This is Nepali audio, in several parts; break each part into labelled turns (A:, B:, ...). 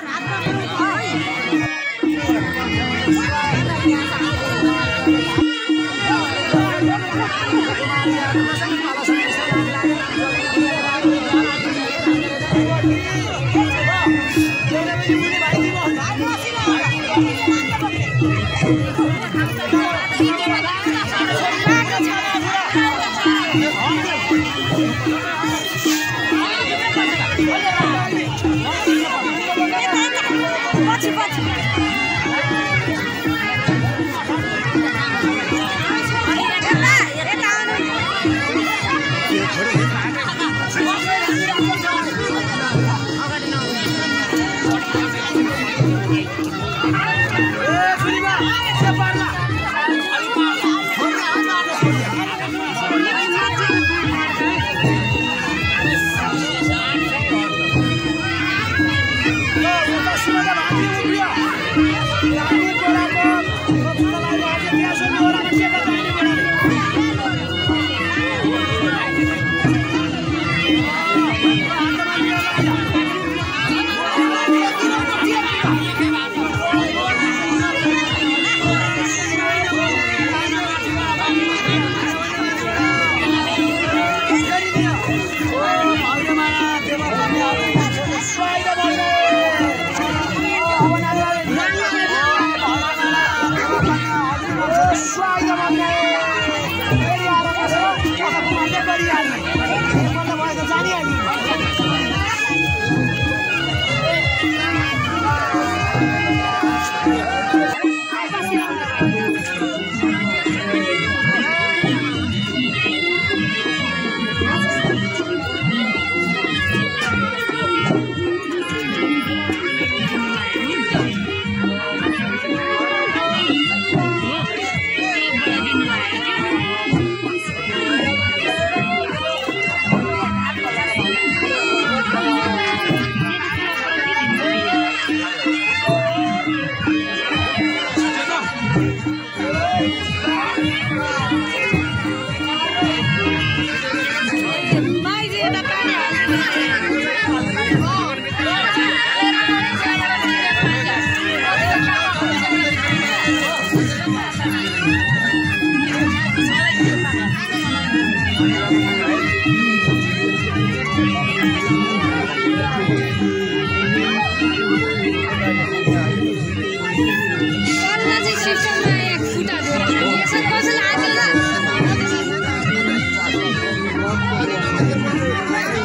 A: Let's go. Hey!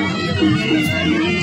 B: Música